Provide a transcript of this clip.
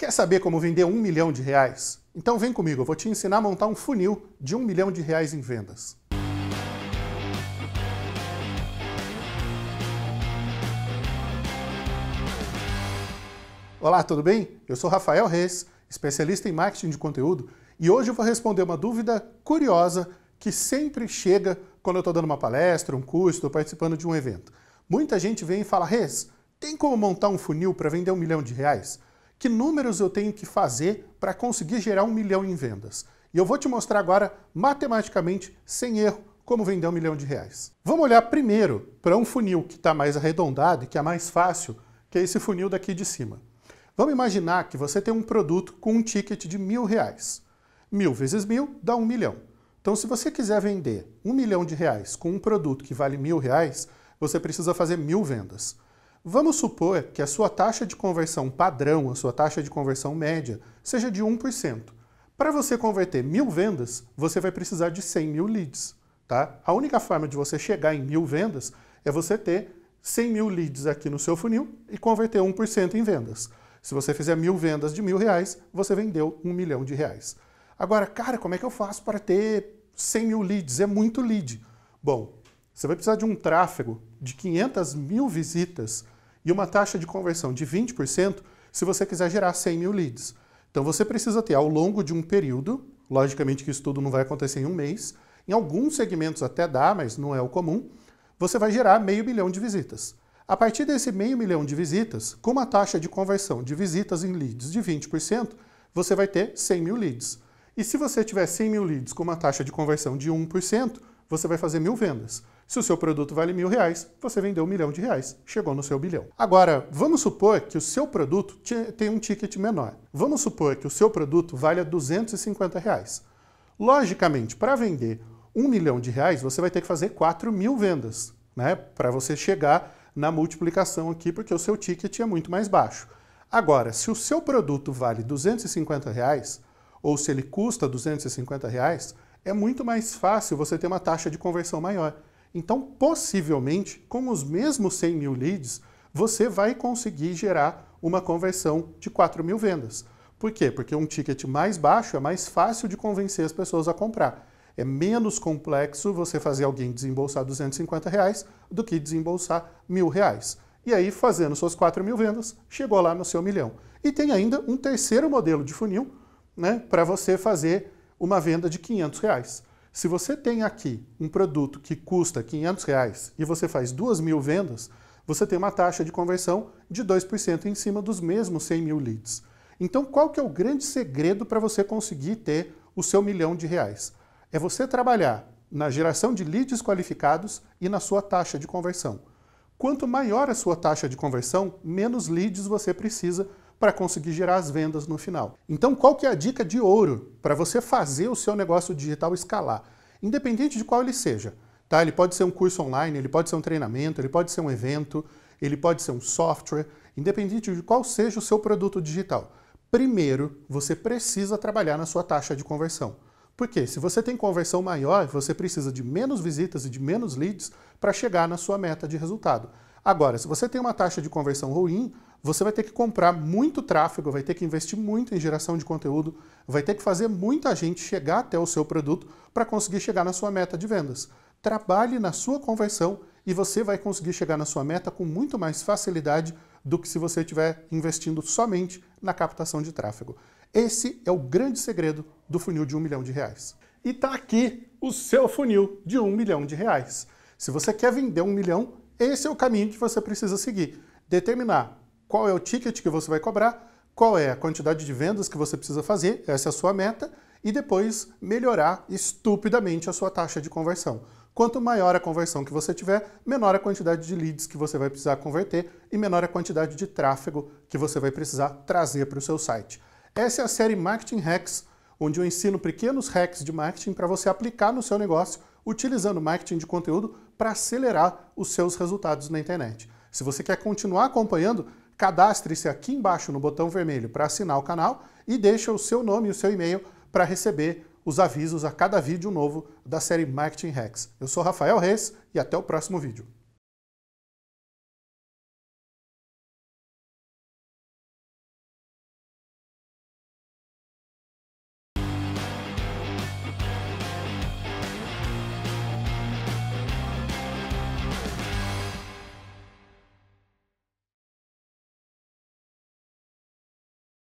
Quer saber como vender um milhão de reais? Então vem comigo, eu vou te ensinar a montar um funil de um milhão de reais em vendas. Olá, tudo bem? Eu sou Rafael Reis, especialista em marketing de conteúdo, e hoje eu vou responder uma dúvida curiosa que sempre chega quando eu estou dando uma palestra, um curso, estou participando de um evento. Muita gente vem e fala, Reis, tem como montar um funil para vender um milhão de reais? Que números eu tenho que fazer para conseguir gerar um milhão em vendas. E eu vou te mostrar agora, matematicamente, sem erro, como vender um milhão de reais. Vamos olhar primeiro para um funil que está mais arredondado e que é mais fácil, que é esse funil daqui de cima. Vamos imaginar que você tem um produto com um ticket de mil reais. Mil vezes mil dá um milhão. Então, se você quiser vender um milhão de reais com um produto que vale mil reais, você precisa fazer mil vendas. Vamos supor que a sua taxa de conversão padrão, a sua taxa de conversão média, seja de 1%. Para você converter mil vendas, você vai precisar de 100 mil leads. Tá? A única forma de você chegar em mil vendas é você ter 100 mil leads aqui no seu funil e converter 1% em vendas. Se você fizer mil vendas de mil reais, você vendeu um milhão de reais. Agora, cara, como é que eu faço para ter 100 mil leads? É muito lead. Bom, você vai precisar de um tráfego de 500 mil visitas e uma taxa de conversão de 20% se você quiser gerar 100 mil leads. Então você precisa ter ao longo de um período, logicamente que isso tudo não vai acontecer em um mês, em alguns segmentos até dá, mas não é o comum, você vai gerar meio milhão de visitas. A partir desse meio milhão de visitas, com uma taxa de conversão de visitas em leads de 20%, você vai ter 100 mil leads. E se você tiver 100 mil leads com uma taxa de conversão de 1%, você vai fazer mil vendas. Se o seu produto vale mil reais, você vendeu um milhão de reais, chegou no seu bilhão. Agora, vamos supor que o seu produto tem um ticket menor. Vamos supor que o seu produto valha 250 reais. Logicamente, para vender um milhão de reais, você vai ter que fazer 4 mil vendas, né? Para você chegar na multiplicação aqui, porque o seu ticket é muito mais baixo. Agora, se o seu produto vale 250 reais, ou se ele custa 250 reais, é muito mais fácil você ter uma taxa de conversão maior. Então, possivelmente, com os mesmos 100 mil leads, você vai conseguir gerar uma conversão de 4 mil vendas. Por quê? Porque um ticket mais baixo é mais fácil de convencer as pessoas a comprar. É menos complexo você fazer alguém desembolsar 250 reais do que desembolsar mil reais. E aí, fazendo suas 4 mil vendas, chegou lá no seu milhão. E tem ainda um terceiro modelo de funil né, para você fazer uma venda de 500 reais. Se você tem aqui um produto que custa 500 reais e você faz 2 mil vendas, você tem uma taxa de conversão de 2% em cima dos mesmos 100 mil leads. Então, qual que é o grande segredo para você conseguir ter o seu milhão de reais? É você trabalhar na geração de leads qualificados e na sua taxa de conversão. Quanto maior a sua taxa de conversão, menos leads você precisa para conseguir gerar as vendas no final. Então, qual que é a dica de ouro para você fazer o seu negócio digital escalar? Independente de qual ele seja. Tá? Ele pode ser um curso online, ele pode ser um treinamento, ele pode ser um evento, ele pode ser um software, independente de qual seja o seu produto digital. Primeiro, você precisa trabalhar na sua taxa de conversão. Porque se você tem conversão maior, você precisa de menos visitas e de menos leads para chegar na sua meta de resultado. Agora, se você tem uma taxa de conversão ruim, você vai ter que comprar muito tráfego, vai ter que investir muito em geração de conteúdo, vai ter que fazer muita gente chegar até o seu produto para conseguir chegar na sua meta de vendas. Trabalhe na sua conversão e você vai conseguir chegar na sua meta com muito mais facilidade do que se você estiver investindo somente na captação de tráfego. Esse é o grande segredo do funil de um milhão de reais. E está aqui o seu funil de um milhão de reais. Se você quer vender um milhão, esse é o caminho que você precisa seguir. Determinar qual é o ticket que você vai cobrar, qual é a quantidade de vendas que você precisa fazer, essa é a sua meta, e depois melhorar estupidamente a sua taxa de conversão. Quanto maior a conversão que você tiver, menor a quantidade de leads que você vai precisar converter e menor a quantidade de tráfego que você vai precisar trazer para o seu site. Essa é a série Marketing Hacks, onde eu ensino pequenos hacks de marketing para você aplicar no seu negócio utilizando marketing de conteúdo para acelerar os seus resultados na internet. Se você quer continuar acompanhando, cadastre-se aqui embaixo no botão vermelho para assinar o canal e deixe o seu nome e o seu e-mail para receber os avisos a cada vídeo novo da série Marketing Hacks. Eu sou Rafael Reis e até o próximo vídeo.